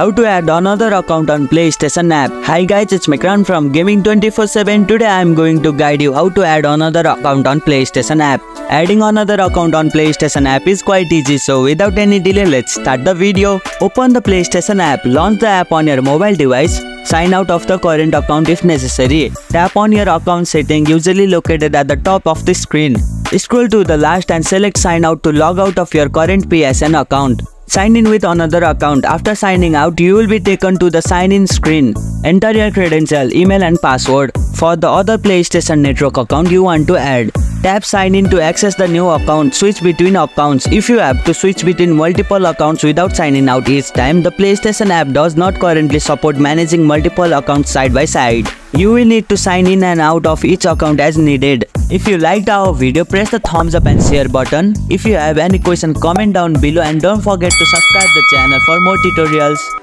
How to add another account on PlayStation app. Hi guys, it's Mikran from Gaming 24/7. Today I am going to guide you how to add another account on PlayStation app. Adding another account on PlayStation app is quite easy, so without any delay, let's start the video. Open the PlayStation app, launch the app on your mobile device, sign out of the current account if necessary. Tap on your account setting usually located at the top of the screen. Scroll to the last and select sign out to log out of your current PSN account. Sign in with another account. After signing out, you will be taken to the sign in screen. Enter your credential, email and password for the other PlayStation Network account you want to add. Tap sign in to access the new account. Switch between accounts. If you have to switch between multiple accounts without signing out each time, the PlayStation app does not currently support managing multiple accounts side by side. You will need to sign in and out of each account as needed. If you liked our video, press the thumbs up and share button. If you have any question, comment down below and don't forget to subscribe the channel for more tutorials.